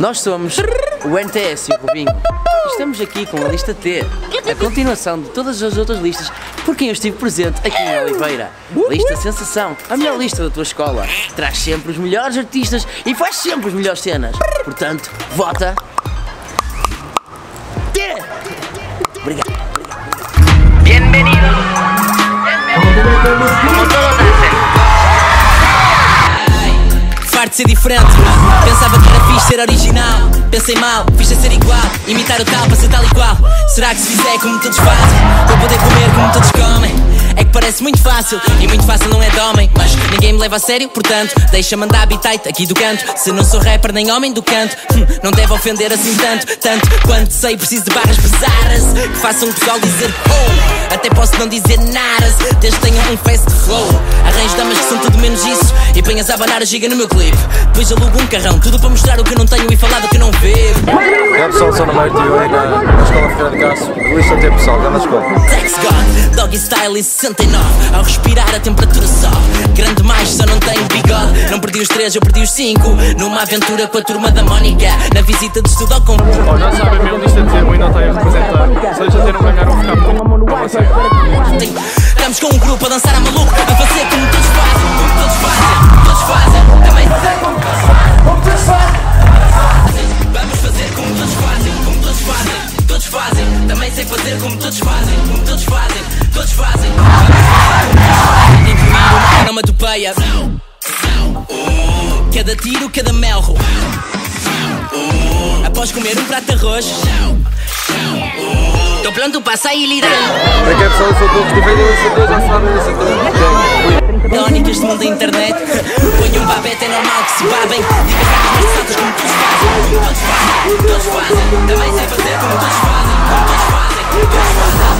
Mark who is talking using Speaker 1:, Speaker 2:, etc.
Speaker 1: Nós somos o NTS e o Rubinho. Estamos aqui com a lista T, a continuação de todas as outras listas por quem eu estive presente aqui em Oliveira. Lista Sensação, a melhor lista da tua escola. Traz sempre os melhores artistas e faz sempre as melhores cenas. Portanto, vota. T! Obrigado.
Speaker 2: De ser diferente Pensava que era fixe ser original. Pensei mal, fiz a ser igual. Imitar o tal para ser tal e qual. Será que se fizer como todos fazem? Vou poder comer como todos comem parece muito fácil E muito fácil não é de homem Mas ninguém me leva a sério, portanto Deixa-me andar habitate aqui do canto. Se não sou rapper nem homem do canto hum, Não deve ofender assim tanto Tanto quanto sei preciso de barras pesadas Que façam o pessoal dizer oh! Até posso não dizer nada Desde que tenham um fast flow. Arranjo damas que são tudo menos isso E ponhas a abanar a giga no meu clipe. Depois alugo um carrão Tudo para mostrar o que não tenho e falar do que não vejo.
Speaker 3: É pessoal, sou no meio de hoje na, Escola Ferreira de Castro. Lista T pessoal, grande escola.
Speaker 2: Tex God, Doggy Style em 69 Ao respirar a temperatura sobe. Grande mais, só não tenho bigode. Não perdi os três, eu perdi os cinco. Numa aventura com a turma da Mónica. Na visita de estudo ao com
Speaker 3: Oh, já sabem, meu lista T ainda está a representar. Se eles terem ganhar, vão ficar muito.
Speaker 2: Estamos com um grupo a dançar a maluco Cada tiro, cada melro Após comer um prato de arroz. Estou pronto para sair liderando
Speaker 3: Para que é pessoal, eu sou todos do vídeo, eu sou todos, já sabem, eu sou todos.
Speaker 2: Tónicas do mundo da internet. Ponham um babete, é normal que se babem. Dicas fracas mas certas como todos fazem. Todos fazem, todos fazem. Também sei fazer como todos fazem Como todos fazem, todos fazem